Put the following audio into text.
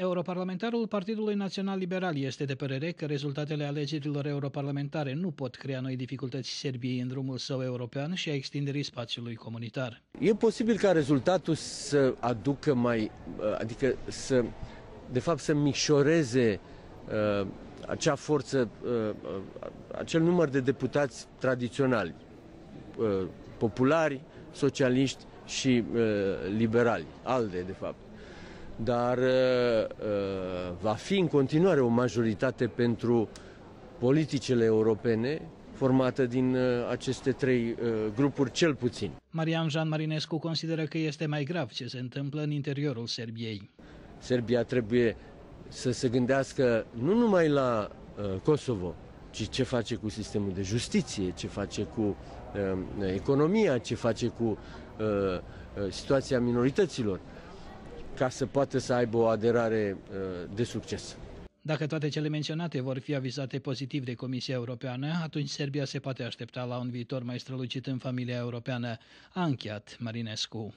Europarlamentarul Partidului Național Liberal este de părere că rezultatele alegerilor europarlamentare nu pot crea noi dificultăți Serbiei în drumul său european și a extinderii spațiului comunitar. E posibil ca rezultatul să aducă mai, adică să, de fapt să micșoreze uh, acea forță, uh, uh, acel număr de deputați tradiționali, uh, populari, socialiști și uh, liberali, ALDE de fapt dar uh, uh, va fi în continuare o majoritate pentru politicile europene formată din uh, aceste trei grupuri cel puțin. Marian Jean Marinescu consideră că este mai grav ce se întâmplă în interiorul Serbiei. Serbia trebuie să se gândească nu numai la Kosovo, ci ce face cu sistemul de justiție, ce face cu uh, economia, ce face cu uh, situația minorităților ca să poată să aibă o aderare uh, de succes. Dacă toate cele menționate vor fi avizate pozitiv de Comisia Europeană, atunci Serbia se poate aștepta la un viitor mai strălucit în familia europeană, a încheiat Marinescu.